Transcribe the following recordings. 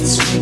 It's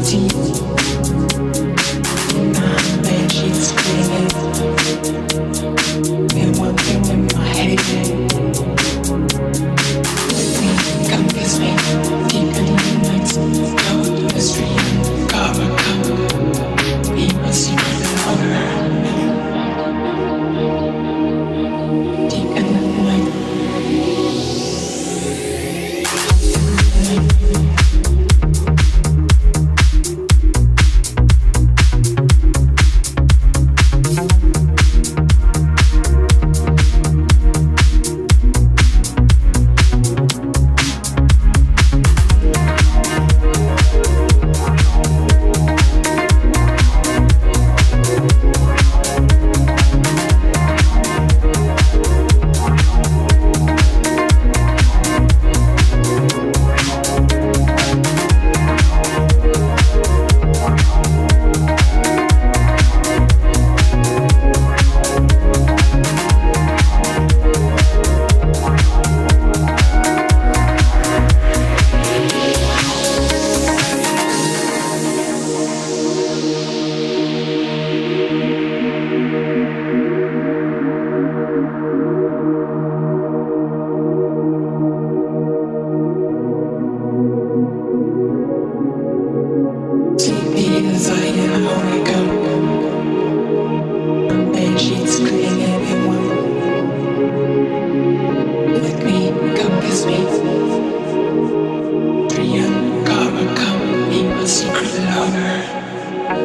Deep in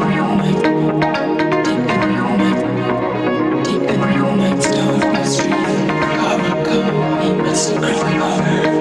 your mind, darkness, dream, come, come, we must uncover.